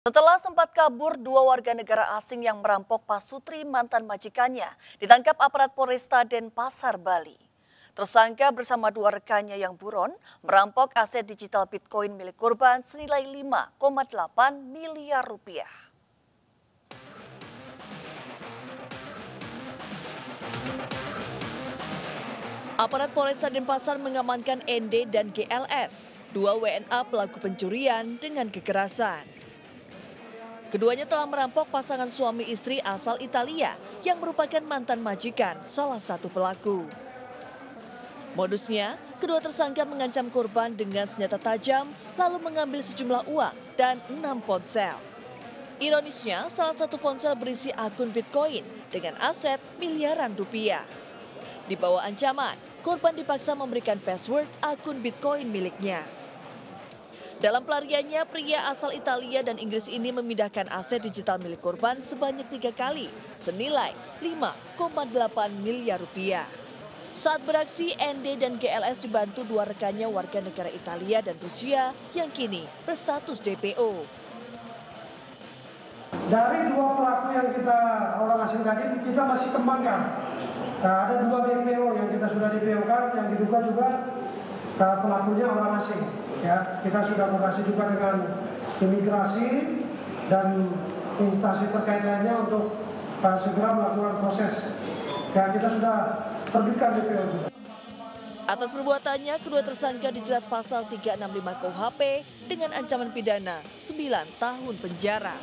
Setelah sempat kabur, dua warga negara asing yang merampok Pasutri mantan majikannya ditangkap aparat Polresta Denpasar, Bali. Tersangka bersama dua rekannya yang buron merampok aset digital Bitcoin milik korban senilai 5,8 miliar rupiah. Aparat Polresta Denpasar mengamankan ND dan GLS, dua WNA pelaku pencurian dengan kekerasan. Keduanya telah merampok pasangan suami istri asal Italia yang merupakan mantan majikan salah satu pelaku. Modusnya, kedua tersangka mengancam korban dengan senjata tajam lalu mengambil sejumlah uang dan enam ponsel. Ironisnya, salah satu ponsel berisi akun Bitcoin dengan aset miliaran rupiah. Di bawah ancaman, korban dipaksa memberikan password akun Bitcoin miliknya. Dalam pelariannya, pria asal Italia dan Inggris ini memindahkan aset digital milik korban sebanyak tiga kali, senilai 5,8 miliar rupiah. Saat beraksi, ND dan GLS dibantu dua rekannya warga negara Italia dan Rusia yang kini berstatus DPO. Dari dua pelaku yang kita orang asing tadi, kita masih kembangkan. Nah, ada dua DPO yang kita sudah DPO-kan, yang diduga juga nah, pelakunya orang asing. Ya, kita sudah koordinasi juga dengan imigrasi dan instansi terkait lainnya untuk uh, segera melakukan proses. Ya, kita sudah terbitkan DPO juga. Atas perbuatannya, kedua tersangka dijerat pasal 365 KUHP dengan ancaman pidana 9 tahun penjara.